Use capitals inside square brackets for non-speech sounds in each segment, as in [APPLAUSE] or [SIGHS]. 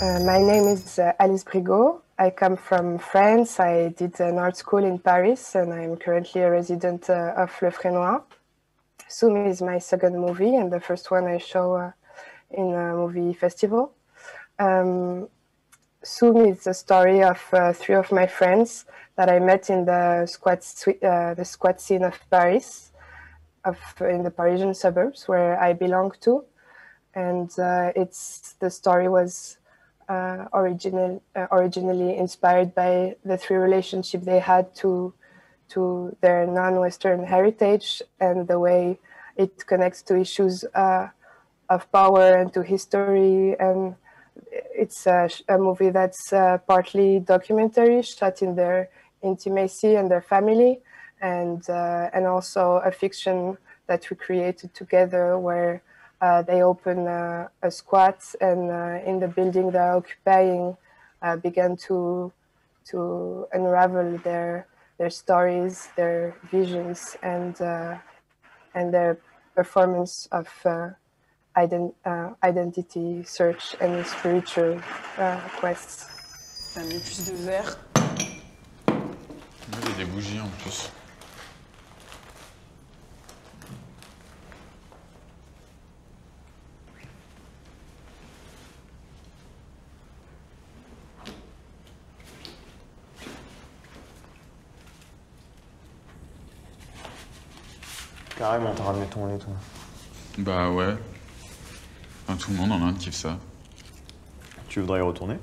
Uh, my name is uh, Alice Brygo. I come from France. I did an art school in Paris and I'm currently a resident uh, of Le Fresnoy. Soum is my second movie and the first one I show uh, in a movie festival. Um, Soum is the story of uh, three of my friends that I met in the squat, the squat scene of Paris, of in the Parisian suburbs where I belong to, and it's the story was uh, original, uh, originally inspired by the three relationship they had to to their non-Western heritage and the way it connects to issues uh, of power and to history. And it's a, a movie that's uh, partly documentary, shot in their intimacy and their family, and uh, and also a fiction that we created together where they open uh, a squat and uh, in the building they're occupying uh, began to to unravel their their stories, their visions, and and their performance of ident uh, identity search and spiritual uh, quests. T'as mis plus de verre Il y a des bougies en plus. Carrément, t'as ramené ton lit, toi. Bah ouais. Enfin, tout le monde en Inde kiffe ça. Tu voudrais y retourner?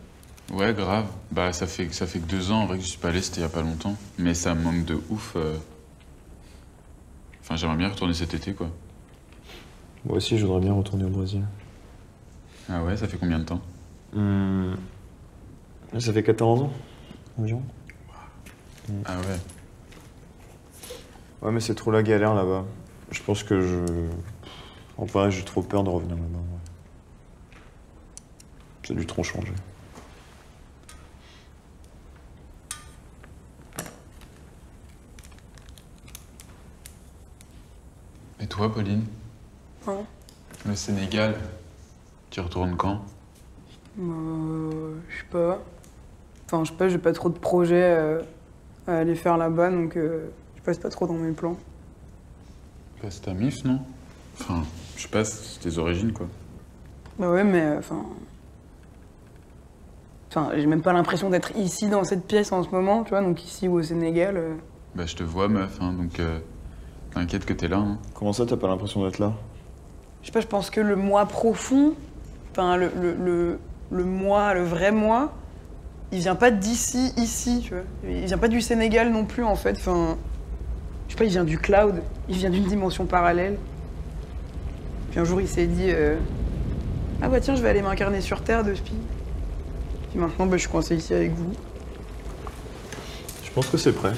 Ouais, grave. Bah ça fait, ça fait que deux ans en vrai que je suis pas allé, c'était il y a pas longtemps. Mais ça me manque de ouf. euh. Enfin, j'aimerais bien retourner cet été, quoi. Moi aussi, je voudrais bien retourner au Brésil. Ah ouais, ça fait combien de temps? Hmm. Ça fait 14 ans, environ. Ah ouais. Ouais, mais c'est trop la galère là-bas. Je pense que je. En vrai, j'ai trop peur de revenir là-bas. ouais. Ça a dû trop changer. Et toi, Pauline? Hein? Le Sénégal, tu retournes quand? Euh, Je sais pas. Enfin, je sais pas, j'ai pas trop de projets euh, à aller faire là-bas, donc euh, je passe pas trop dans mes plans. Bah, c'est ta mif, non Enfin, je sais pas, c'est tes origines, quoi. Bah ouais, mais euh, enfin. Enfin, j'ai même pas l'impression d'être ici dans cette pièce en ce moment, tu vois, donc ici ou au Sénégal. euh, Bah, je te vois, meuf, hein, donc euh, t'inquiète que t'es là. Hein. Comment ça, t'as pas l'impression d'être là? Je sais pas, je pense que le moi profond, enfin le, le, le, le moi, le vrai moi, il vient pas d'ici, ici, tu vois. Il vient pas du Sénégal non plus, en fait. Enfin, je sais pas, il vient du cloud, il vient d'une dimension parallèle. Puis un jour, il s'est dit euh, Ah bah tiens, je vais aller m'incarner sur Terre de spi. Puis maintenant, bah, je suis coincé ici avec vous. Je pense que c'est prêt.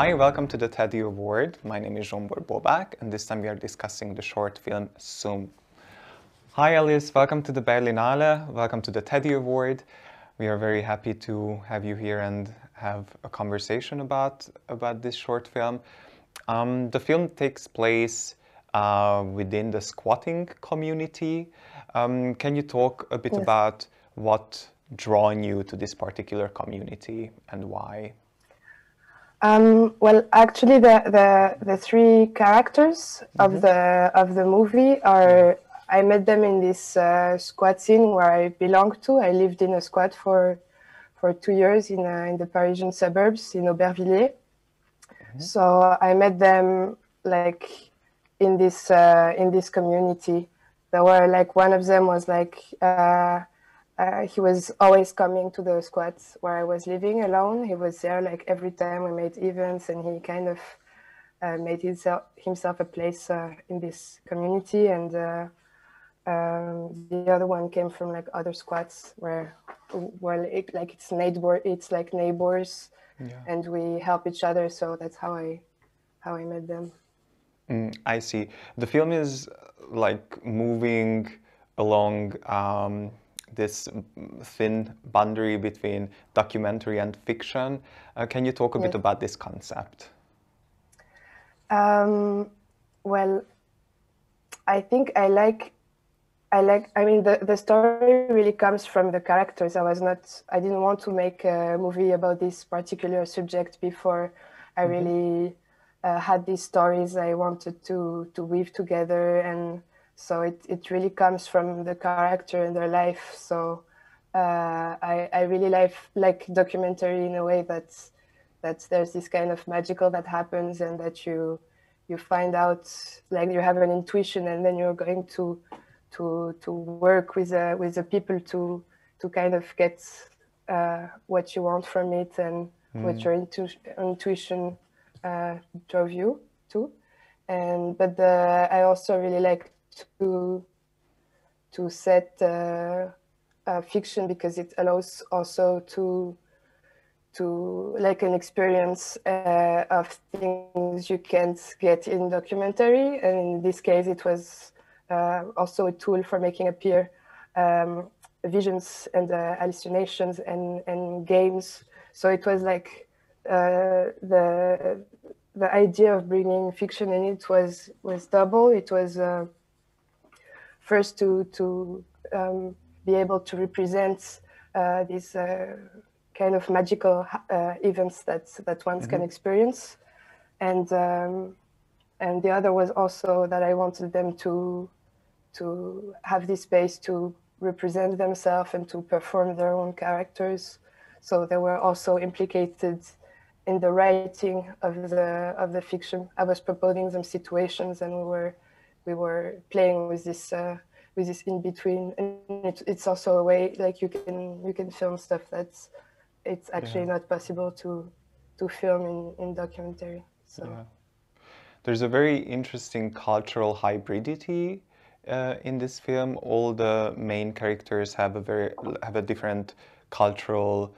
Hi, welcome to the Teddy Award. My name is Jean-Paul Bobak, and this time we are discussing the short film Soum. Hi, Alice. Welcome to the Berlinale. Welcome to the Teddy Award. We are very happy to have you here and have a conversation about about this short film. Um, the film takes place uh, within the squatting community. Um, can you talk a bit Yes. about what drawn you to this particular community and why? Um, well, actually, the, the, the three characters of the of the movie are I met them in this uh, squat scene where I belong to. I lived in a squat for for two years in uh, in the Parisian suburbs in Aubervilliers. So I met them like in this uh, in this community. There were like one of them was like uh, he was always coming to the squats where I was living alone. He was there like every time we made events, and he kind of uh, made himself himself a place uh, in this community. And uh, um, the other one came from like other squats where, well, it, like it's neighbor, it's like neighbors, Yeah. and we help each other. So that's how I how I met them. Mm, I see. The film is like moving along um, this mm, thin boundary between documentary and fiction. Uh, can you talk a bit about this concept? Um, well, I think I like, I like. I mean, the the story really comes from the characters. I was not. I didn't want to make a movie about this particular subject before. I really uh, had these stories I wanted to to weave together, and so it it really comes from the character and their life. So uh, I I really like like documentary in a way that's that there's this kind of magical that happens and that you you find out like you have an intuition and then you're going to to to work with uh, with the people to to kind of get uh, what you want from it and what your intu- intuition uh, drove you to and but the, I also really like to to set uh, fiction because it allows also to to like an experience uh, of things you can't get in documentary. And in this case it was uh, also a tool for making appear um, visions and uh, hallucinations and, and games. So it was like uh, the the idea of bringing fiction in it was was double. It was uh, first to to um, be able to represent uh, these uh, kind of magical uh, events that that one can experience, and um, and the other was also that I wanted them to to have this space to represent themselves and to perform their own characters. So they were also implicated in the writing of the of the fiction. I was proposing some situations, and we were we were playing with this uh, with this in between. And it, it's also a way like you can you can film stuff that's it's actually not possible to to film in in documentary. So Yeah. There's a very interesting cultural hybridity uh, in this film. All the main characters have a very have a different cultural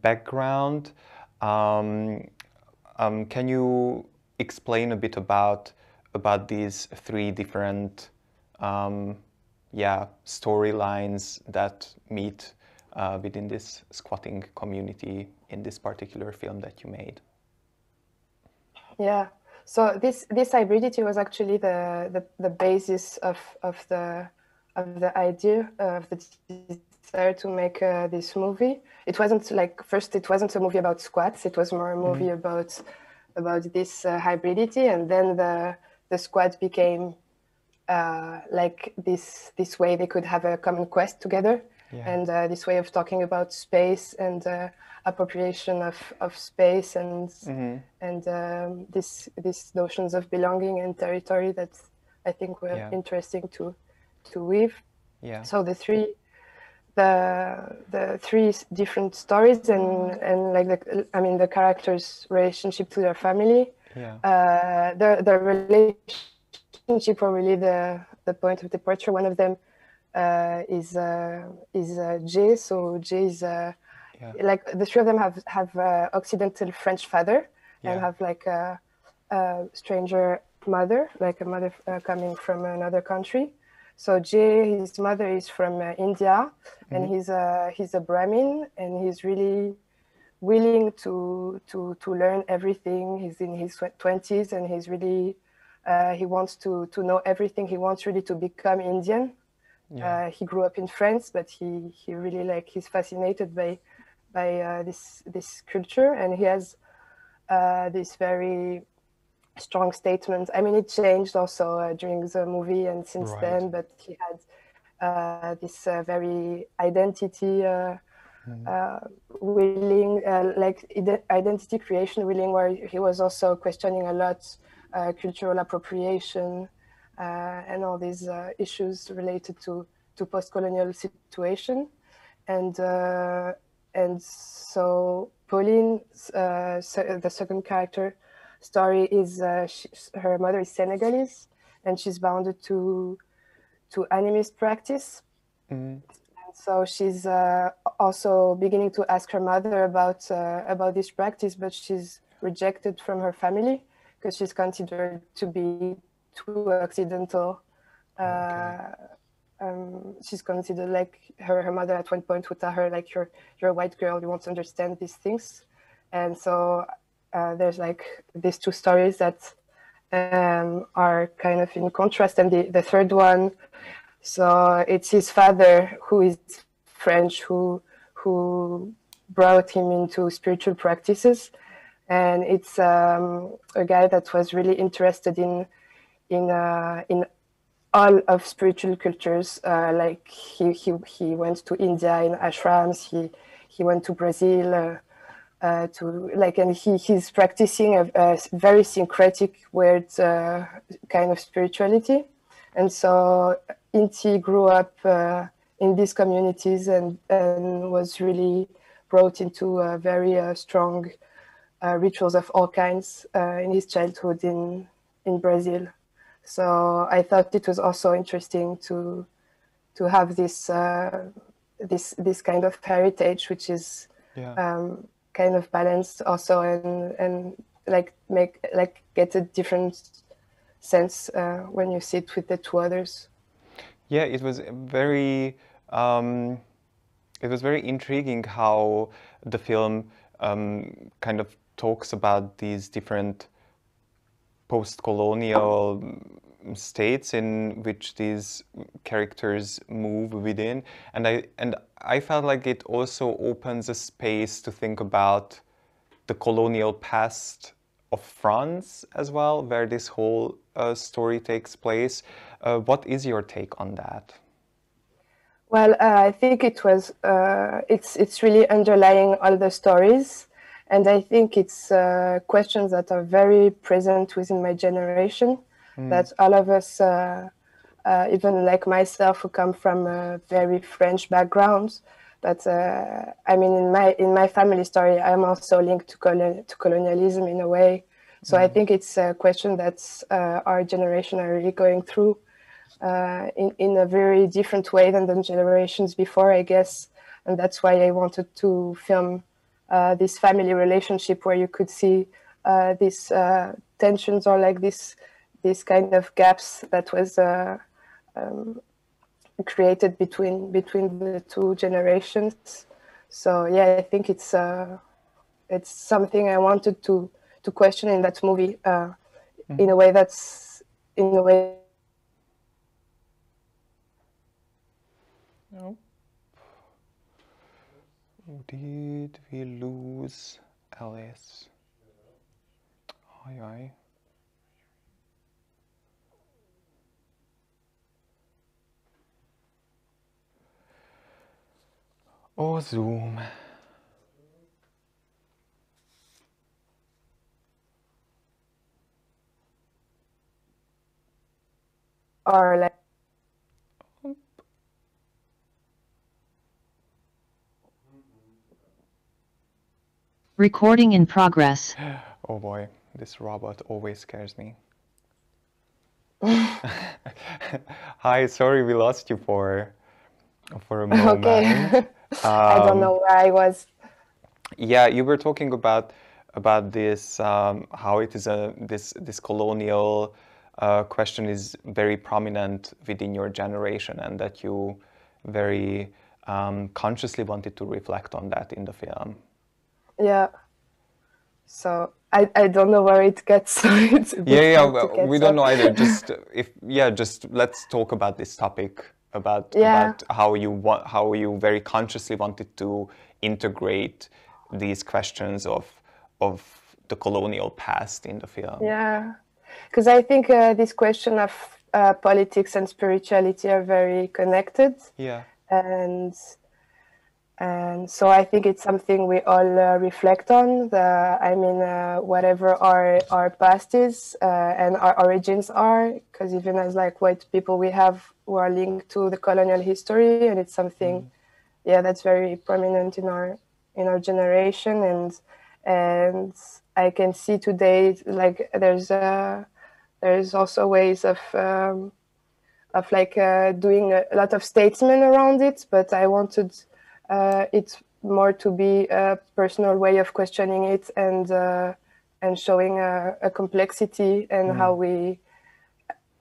background. Um, um, can you explain a bit about about these three different um, yeah storylines that meet uh, within this squatting community in this particular film that you made? Yeah. So this this hybridity was actually the the, the basis of of the of the idea of the desire to make uh, this movie. It wasn't like first it wasn't a movie about squats. It was more a movie about about this uh, hybridity, and then the the squat became uh, like this this way they could have a common quest together Yeah. and uh, this way of talking about space and uh, appropriation of, of space and and um, this these notions of belonging and territory that I think were Yeah. interesting to to weave. Yeah. So the three the the three different stories and and like the I mean the characters' relationship to their family Yeah. uh, the the relationship were really the the point of departure. One of them uh, is uh, is uh, Jai. So Jai is uh, Yeah. like the three of them have have uh, Occidental French father Yeah. and have like a, a stranger mother, like a mother uh, coming from another country. So Jai, his mother is from uh, India, and he's a he's a Brahmin, and he's really willing to to to learn everything. He's in his twenties, and he's really uh, he wants to to know everything. He wants really to become Indian. Yeah. Uh, he grew up in France, but he he really like he's fascinated by by uh, this this culture, and he has uh, this very strong statement. I mean, it changed also uh, during the movie and since Right. then, but he had uh, this uh, very identity uh, uh, willing, uh, like identity creation willing, where he was also questioning a lot uh, cultural appropriation uh, and all these uh, issues related to to post-colonial situation, and uh, and so Pauline, uh, se- the second character story is uh, she, her mother is Senegalese, and she's bounded to to animist practice. Mhm. So she's uh, also beginning to ask her mother about uh, about this practice, but she's rejected from her family because she's considered to be too occidental. Uh, um, she's considered like her, her mother at one point would tell her like you're you're a white girl, you won't understand these things, and so uh, there's like these two stories that um, are kind of in contrast, and the, the third one so it's his father who is French who who brought him into spiritual practices, and it's um, a guy that was really interested in in uh, in all of spiritual cultures. Uh, like he, he he went to India in ashrams. He he went to Brazil. Uh, uh, to like and he he's practicing a, a very syncretic weird uh, kind of spirituality and so Inti grew up uh, in these communities and, and was really brought into uh, very uh, strong uh, rituals of all kinds uh, in his childhood in in Brazil. So I thought it was also interesting to to have this uh, this this kind of heritage, which is Yeah. um, kind of balanced also and and like make like get a different sense uh, when you sit with the two others. Yeah, it was very. Um, it was very intriguing how the film um, kind of talks about these different post-colonial mm, states in which these characters move within, and I and I felt like it also opens a space to think about the colonial past of France as well, where this whole uh, story takes place. Uh, what is your take on that? Well, uh, I think it was uh, it's it's really underlying all the stories, and I think it's uh, questions that are very present within my generation. That all of us, uh, uh, even like myself, who come from a very French background, but uh, I mean, in my in my family story, I'm also linked to colon- to colonialism in a way. So I think it's a question that uh, our generation are really going through uh, in, in a very different way than the generations before, I guess. And that's why I wanted to film uh, this family relationship where you could see uh, these uh, tensions or like this, this kind of gaps that was uh, um, created between between the two generations. So yeah, I think it's uh, it's something I wanted to to question in that movie uh, in a way that's in a way No. Did we lose Alice? Aye, aye. Oh, Zoom. or like Recording in progress. [SIGHS] Oh boy, this robot always scares me. [LAUGHS] Hi, sorry we lost you for for a [LAUGHS] moment. okay. [LAUGHS] I don't Um, know where I was. Yeah, you were talking about about this um, how it is a this this colonial uh, question is very prominent within your generation, and that you very um, consciously wanted to reflect on that in the film. Yeah. So I, I don't know where it gets. [LAUGHS] So Yeah, yeah, well, we don't know either. [LAUGHS] Just if yeah, just let's talk about this topic about Yeah. about how you want how you very consciously wanted to integrate these questions of of the colonial past in the film. Yeah, because I think uh, this question of uh, politics and spirituality are very connected. Yeah. And and so I think it's something we all uh, reflect on. The, I mean, uh, whatever our our past is uh, and our origins are, because even as like white people, we have who are linked to the colonial history, and it's something, mm. yeah, that's very prominent in our in our generation, and and I can see today like there's a there's also ways of um, of like uh, doing a lot of statesmen around it, but I wanted uh, it's more to be a personal way of questioning it and uh, and showing a, a complexity and mm. how we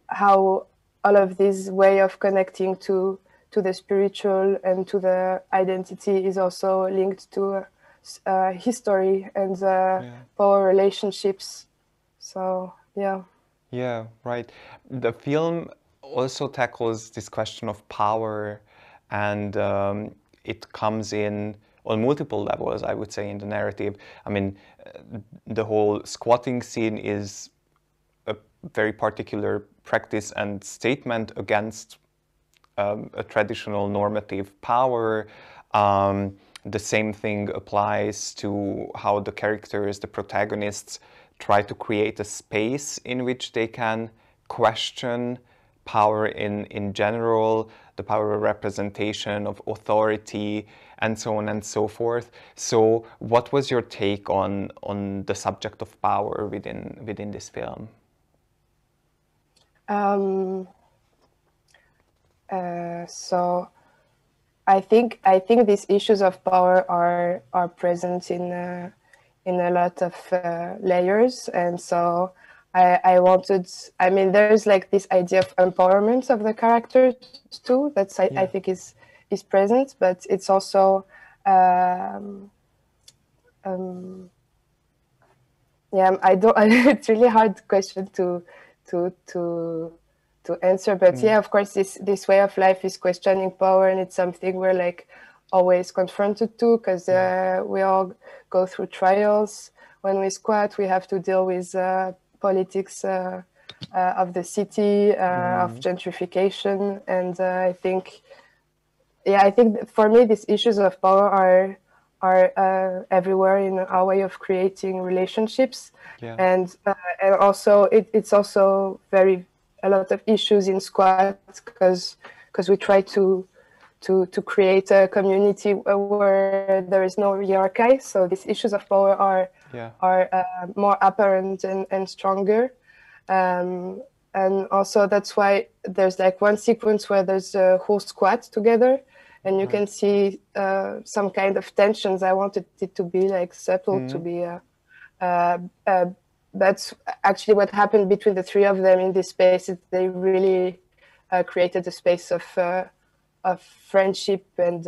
how all of this way of connecting to to the spiritual and to the identity is also linked to uh, history and uh, yeah. power relationships. So yeah. Yeah, right. The film also tackles this question of power and um, it comes in on multiple levels, I would say, in the narrative. I mean, uh, the whole squatting scene is a very particular practice and statement against um, a traditional normative power. Um, the same thing applies to how the characters, the protagonists, try to create a space in which they can question power in, in general, the power of representation, of authority, and so on and so forth. So what was your take on, on the subject of power within, within this film? Um, uh, so I think I think these issues of power are are present in uh, in a lot of uh, layers, and so I, I wanted i mean there's like this idea of empowerment of the characters too that's i, yeah. I think is is present but it's also um, um, yeah i don't [LAUGHS] it's really hard question to to to to answer but mm. yeah of course this this way of life is questioning power and it's something we're like always confronted to because uh, we all go through trials when we squat we have to deal with uh, politics uh, uh, of the city, mm. of gentrification, and I think, yeah, I think for me these issues of power are are uh, everywhere in our way of creating relationships yeah. and uh, and also it, it's also very a lot of issues in squat because because we try to to to create a community where there is no hierarchy so these issues of power are yeah. are uh, more apparent and, and stronger. Um, and also that's why there's like one sequence where there's a whole squat together and you right. can see uh, some kind of tensions. I wanted it to be like subtle, mm-hmm. to be. Uh, uh, uh, that's actually what happened between the three of them in this space. They really uh, created a space of uh, of friendship and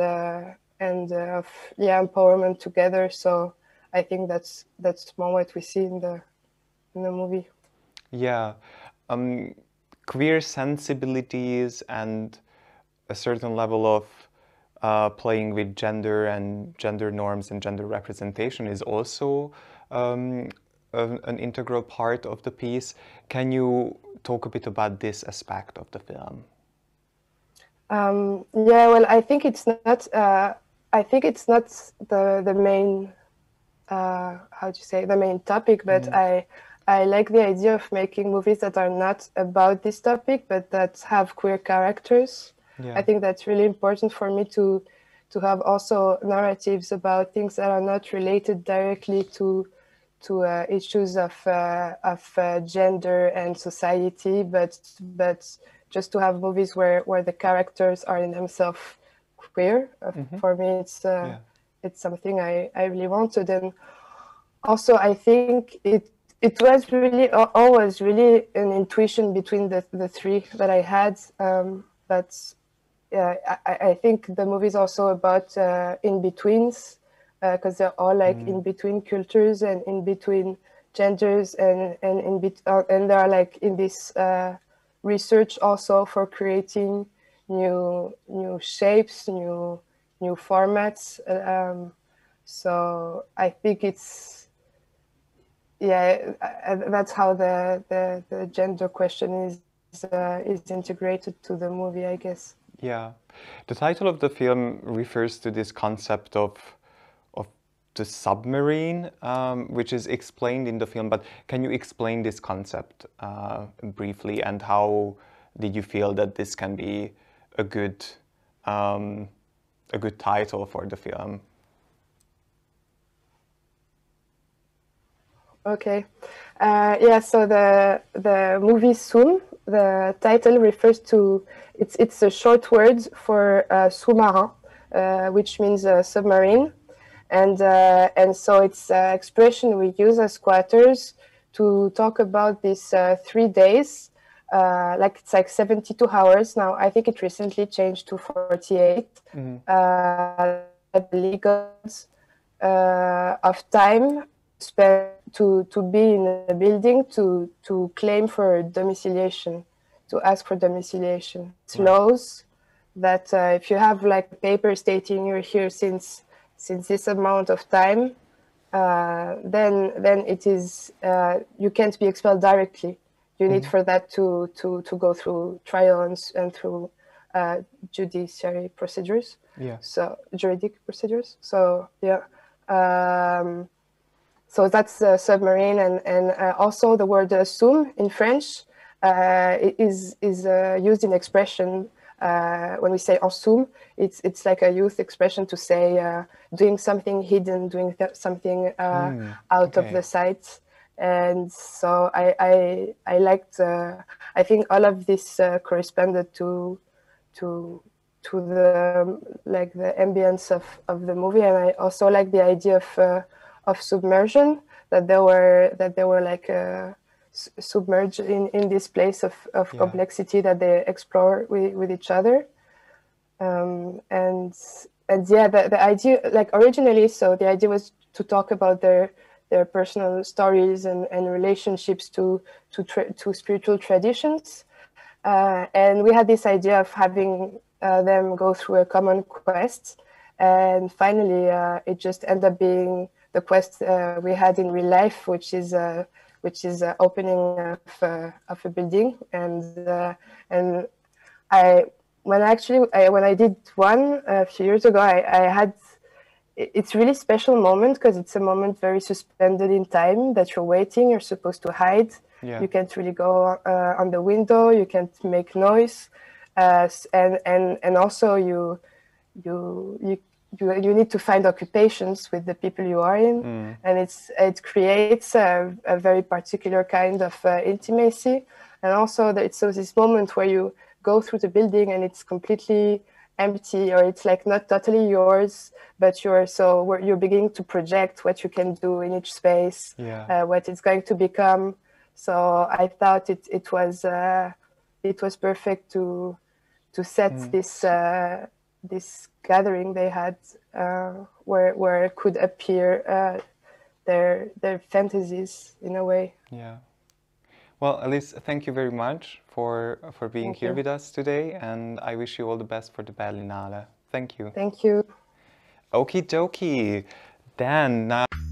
and of yeah empowerment together. So I think that's that's more what we see in the in the movie. Yeah, um, queer sensibilities and a certain level of uh, playing with gender and gender norms and gender representation is also um, an, an integral part of the piece. Can you talk a bit about this aspect of the film? Um, yeah, well, I think it's not. Uh, I think it's not the the main uh, how to say the main topic, but mm. I I like the idea of making movies that are not about this topic, but that have queer characters. Yeah. I think that's really important for me to to have also narratives about things that are not related directly to to uh, issues of uh, of uh, gender and society, but but just to have movies where where the characters are in themselves queer. Uh, mm-hmm. For me, it's uh, yeah it's something I, I really wanted. And also, I think it it was really always really an intuition between the, the three that I had. Um, but yeah, I, I think the movie is also about uh, in betweens because uh, they're all like mm. in between cultures and in between genders and and in bet- uh, and they are like in this uh, research also for creating new new shapes, new new formats. Um, so I think it's yeah, uh, that's how the, the, the gender question is uh, is integrated to the movie, I guess. Yeah, the title of the film refers to this concept of of the submarine, um, which is explained in the film. But can you explain this concept uh, briefly, and how did you feel that this can be a good um, a good title for the film? Okay. Uh, yeah, so the the movie Soum, the title refers to it's it's a short word for uh, sous-marin, uh, which means uh, submarine, and uh, and so it's an expression we use as squatters to talk about these uh, three days. Uh, like it's like 72 hours now. I think it recently changed to 48. Mhm. Uh, legal uh, of time spent to, to be in a building to, to claim for domiciliation, to ask for domiciliation. It's Right. laws that uh, if you have like a paper stating you're here since since this amount of time, uh, then then it is uh, you can't be expelled directly. You need for that to to to go through trial and, and through uh, judiciary procedures Yeah. so juridic procedures. So yeah, um, so that's uh, submarine, and and uh, also the word uh, soum in French uh, is is uh, used in expression uh, when we say soum. It's it's like a youth expression to say uh, doing something hidden, doing th- something uh, Mm, out of the sight. And so I I, I liked. Uh, I think all of this uh, corresponded to to to the um, like the ambience of, of the movie and I also like the idea of uh, of submersion that there were that they were like uh, submerged in, in this place of, of Yeah. complexity that they explore with, with each other um, and and yeah the, the idea like originally so the idea was to talk about their their personal stories and, and relationships to to to spiritual traditions. Uh, and we had this idea of having uh, them go through a common quest. And finally uh, it just ended up being the quest uh, we had in real life which is uh, which is uh, opening of, of a building. And and I when actually I, when I did one a few years ago I, I had it's really special moment because it's a moment very suspended in time that you're waiting you're supposed to hide Yeah. you can't really go uh, on the window you can't make noise uh, and and and also you you you you, you need to find occupations with the people you are in Mm. and it's it creates a, a very particular kind of uh, intimacy and also that it's so this moment where you go through the building and it's completely empty or it's like not totally yours but you're so you're beginning to project what you can do in each space Yeah. uh, what it's going to become so i thought it, it was uh, it was perfect to to set this uh, this gathering they had uh, where where it could appear uh, their their fantasies in a way Yeah. Well, Alice, thank you very much for for being Thank here you. with us today, and I wish you all the best for the Berlinale. Thank you. thank you Okie dokie. Then now.